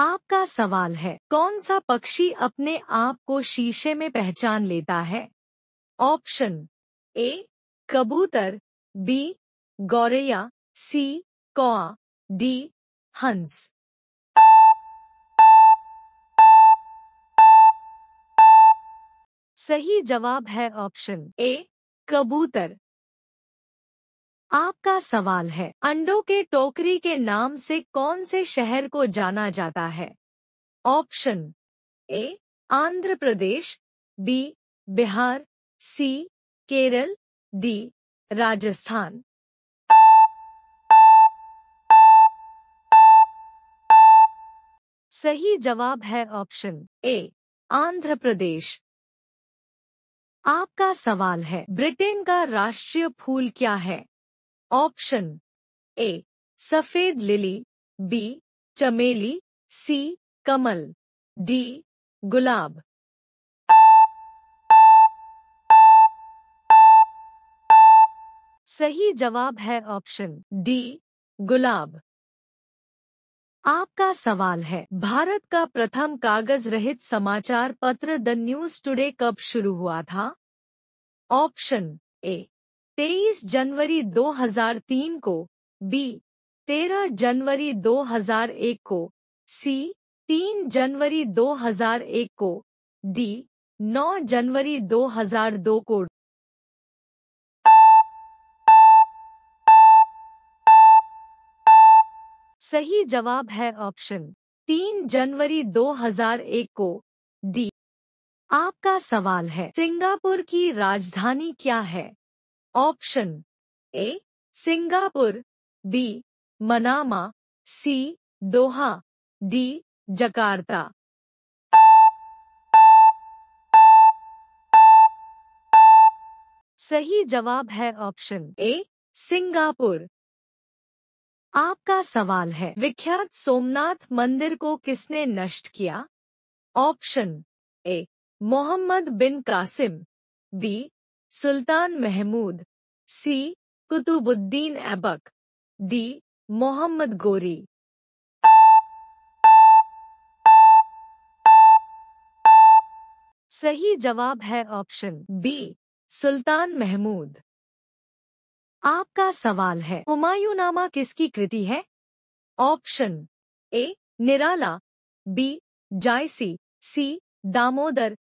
आपका सवाल है, कौन सा पक्षी अपने आप को शीशे में पहचान लेता है? ऑप्शन, ए, कबूतर, बी, गौरैया, सी, कौआ, डी, हंस। सही जवाब है ऑप्शन, ए, कबूतर। आपका सवाल है, अंडों के टोकरी के नाम से कौन से शहर को जाना जाता है? Option A, Andhra Pradesh, B, Bihar, C, Kerala, D, Rajasthan. सही जवाब है ऑप्शन ए, आंध्र प्रदेश। आपका सवाल है, ब्रिटेन का राष्ट्रीय फूल क्या है? ऑप्शन ए, सफ़ेद लिली, बी, चमेली, सी, कमल, डी, गुलाब। सही जवाब है ऑप्शन डी, गुलाब। आपका सवाल है, भारत का प्रथम कागज़ रहित समाचार पत्र द न्यूज़ टुडे कब शुरू हुआ था? ऑप्शन ए 23 जनवरी 2003 को, बी 13 जनवरी 2001 को, सी 3 जनवरी 2001 को, डी 9 जनवरी 2002 को। सही जवाब है ऑप्शन, तीन जनवरी 2001 को, डी। आपका सवाल है, सिंगापुर की राजधानी क्या है? Option A Singapore B Manama C Doha D Jakarta सही जवाब है ऑप्शन ए सिंगापुर आपका सवाल है, विख्यात सोमनाथ मंदिर को किसने नष्ट किया? Option A Mohammad bin Qasim. B Sultan Mahmud, C. Qutubuddin Aibak, D. Mohammad Ghori. सही जवाब है ऑप्शन बी, सुल्तान महमूद। आपका सवाल है, हुमायूनामा किसकी कृति है? Option A, Nirala, B, Jayasi, C, Damodar,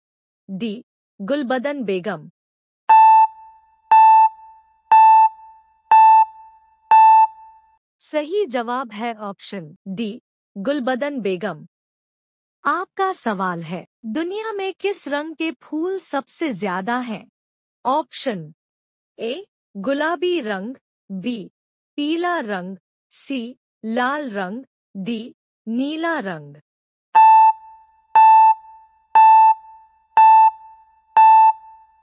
D, Gulbadan Begum. सही जवाब है ऑप्शन डी, गुलबदन बेगम। आपका सवाल है, दुनिया में किस रंग के फूल सबसे ज़्यादा हैं? ऑप्शन ए, गुलाबी रंग, बी, पीला रंग, सी, लाल रंग, डी, नीला रंग।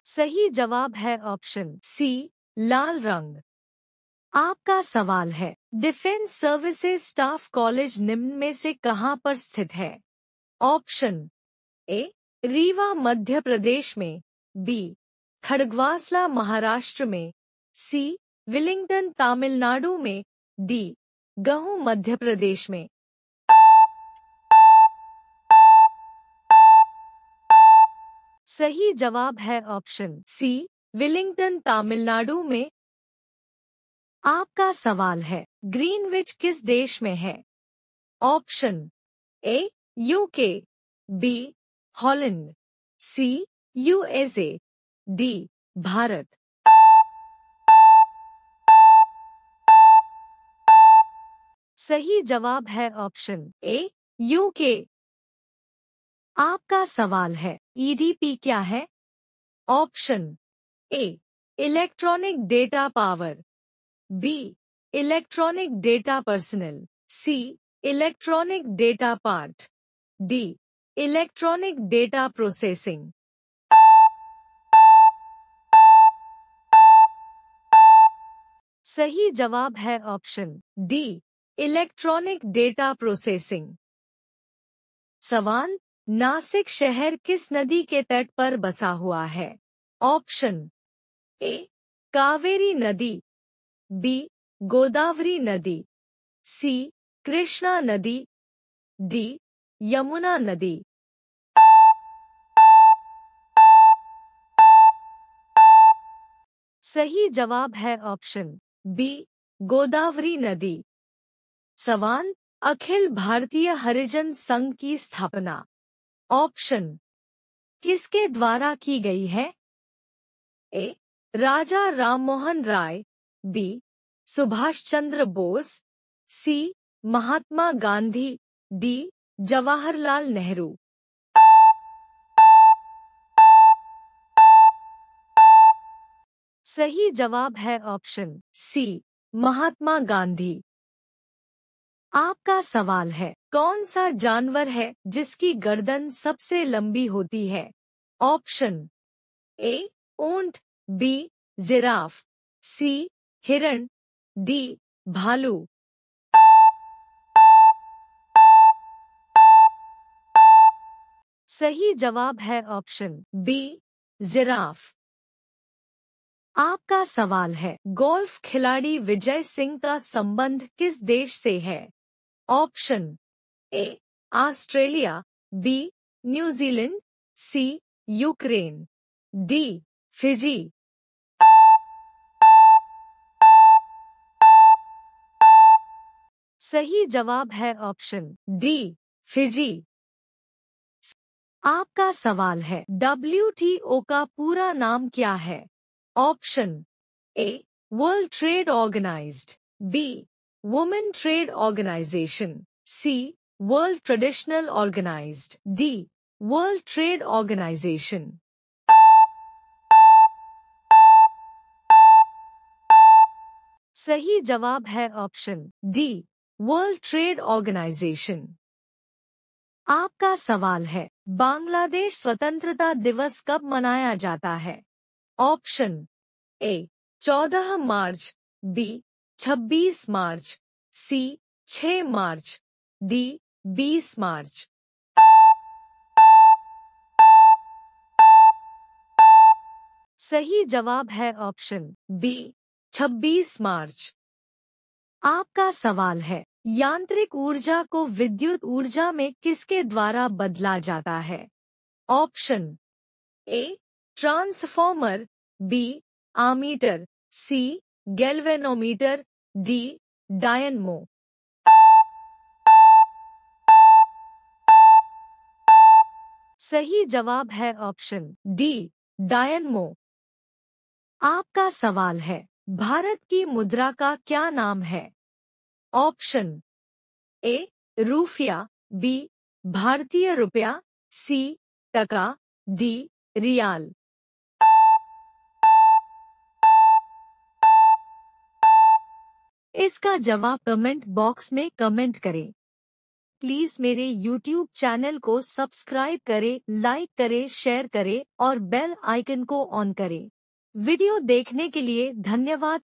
सही जवाब है ऑप्शन सी, लाल रंग। आपका सवाल है, डिफेंस सर्विसेज़ स्टाफ कॉलेज निम्न में से कहाँ पर स्थित है? ऑप्शन, ए, रीवा, मध्य प्रदेश में, बी, खड़गवासला, महाराष्ट्र में, सी, विलिंगटन, तमिलनाडु में, डी, गहू, मध्य प्रदेश में। सही जवाब है ऑप्शन सी, विलिंगटन, तमिलनाडु में आपका सवाल है, ग्रीनविच किस देश में है? Option, A UK B Holland C USA D Bharat. सही जवाब है ऑप्शन, ए यूके आपका सवाल है ईडीपी क्या है? Option, A, electronic data power. B electronic data personal C electronic data part D electronic data processing सही जवाब है option D electronic data processing सवाल, नासिक शहर किस नदी के तट पर बसा हुआ है? ऑप्शन ए कावेरी नदी. बी, गोदावरी नदी, सी, कृष्णा नदी, डी, यमुना नदी। सही जवाब है ऑप्शन बी, गोदावरी नदी। सवाल, अखिल भारतीय हरिजन संघ की स्थापना। ऑप्शन, किसके द्वारा की गई है? A, Raja Rammohan Roy B, Subhash Chandra Bose, C, Mahatma Gandhi, D, Jawaharlal Nehru. सही जवाब है ऑप्शन सी, महात्मा गांधी। आपका सवाल है, कौन सा जानवर है जिसकी गर्दन सबसे लंबी होती है? ऑप्शन ए, ऊँट, बी, जिराफ, सी हिरण डी भालू। सही जवाब है ऑप्शन बी, जिराफ। आपका सवाल है, गोल्फ खिलाड़ी विजय सिंह का संबंध किस देश से है? Option A, Australia, B, New Zealand, C, Ukraine, D, Fiji. सही जवाब है ऑप्शन डी, फिजी। आपका सवाल है, डब्ल्यू का पूरा नाम क्या है? Option A, world trade organized, B, women trade organization, C, world traditional organized, D, world trade organization. सही जवाब है option D world trade organization आपका सवाल है, बांग्लादेश स्वतंत्रता दिवस कब मनाया जाता है? ऑप्शन ए चौदह मार्च बी छब्बीस मार्च सी छ मार्च डी बीस मार्च। सही जवाब है ऑप्शन बी छब्बीस मार्च। आपका सवाल है यांत्रिक ऊर्जा को विद्युत ऊर्जा में किसके द्वारा बदला जाता है? Option A, transformer, B, ammeter, C, galvanometer, D, dynamo. सही जवाब है ऑप्शन डी, डायनमो। आपका सवाल है, भारत की मुद्रा का क्या नाम है? ऑप्शन ए, रूफिया, बी, भारतीय रुपया, सी, टका, डी, रियाल। इसका जवाब कमेंट बॉक्स में कमेंट करें। प्लीज़ मेरे यूट्यूब चैनल को सब्सक्राइब करें, लाइक करें, शेयर करें और बेल आइकन को ऑन करें। वीडियो देखने के लिए धन्यवाद।